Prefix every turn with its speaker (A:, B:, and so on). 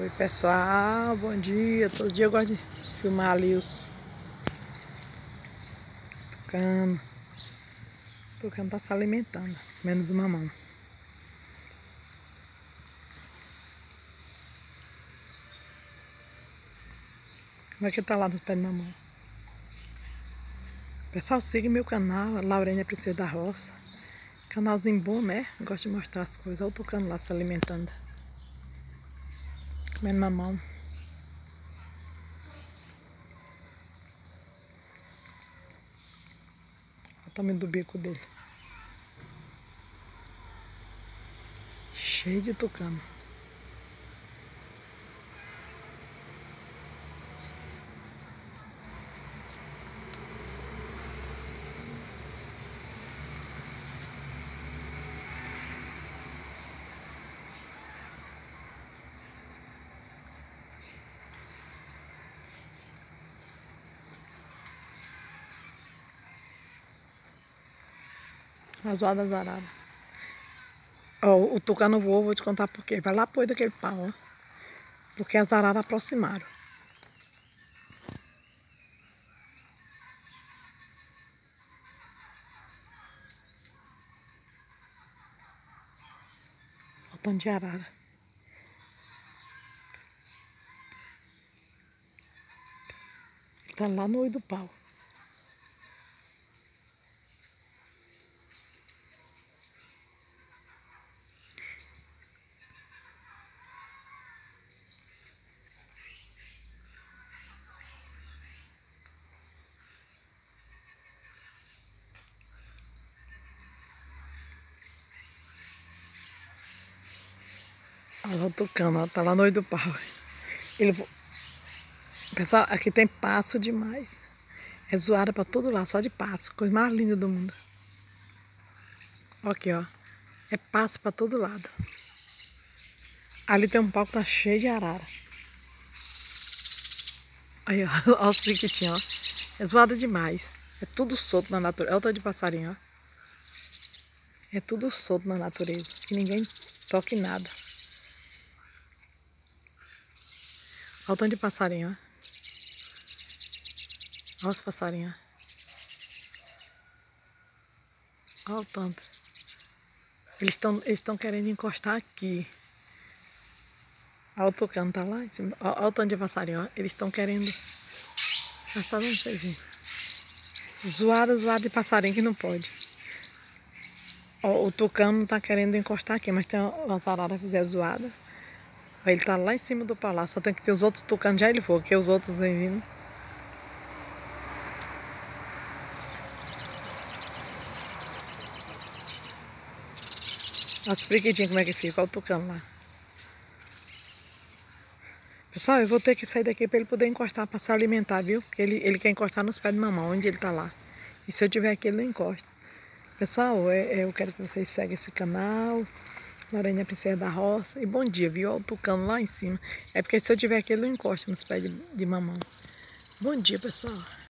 A: Oi pessoal, bom dia. Todo dia eu gosto de filmar ali os tucano. O tucano tá se alimentando, menos o mamão. Como é que tá lá no pé de mamão? Pessoal, siga meu canal, Laurênia Princesa da Roça. Canalzinho bom, né? Gosto de mostrar as coisas. Olha o tucano lá se alimentando. Comendo mamão. Olha o tamanho do bico dele. Cheio de tucano. A zoada araras. Ó, o tucano voou, vou te contar por quê. Vai lá pôr daquele pau, ó. Porque as araras aproximaram. Olha o tanto de arara. Ele tá lá no olho do pau. Olha o tucano, ó, tá lá no olho do pau. Ele... Pessoal, aqui tem passo demais. É zoada pra todo lado, só de passo. Coisa mais linda do mundo. Aqui, ó. É passo pra todo lado. Ali tem um pau que tá cheio de arara. Aí, ó, ó os piquitinhos, ó. É zoada demais. É tudo solto na natureza. Olha o tanto de passarinho, ó. É tudo solto na natureza. Que ninguém toque nada. Olha o tanto de passarinho, ó. Olha os passarinhos. Olha o tanto. Eles estão eles querendo encostar aqui. Olha o tucano, tá lá em cima. Olha, olha o tanto de passarinho, ó. Eles estão querendo... Já está dando cheizinho. Zoada, zoada de passarinho que não pode. O tucano tá querendo encostar aqui, mas tem uma zarara que fizer zoada. Ele tá lá em cima do palácio, só tem que ter os outros tucanos, já ele for, que os outros vêm vindo. As preguitinhas como é que fica, olha o tucano lá. Pessoal, eu vou ter que sair daqui para ele poder encostar, para se alimentar, viu? Porque ele, ele quer encostar nos pés de mamão, onde ele tá lá. E se eu tiver aqui, ele não encosta. Pessoal, é, é, eu quero que vocês seguem esse canal. Laranha Princesa da Roça. E bom dia, viu? Olha o tucano lá em cima. É porque se eu tiver aqui, ele não encosta nos pés de, de mamão. Bom dia, pessoal.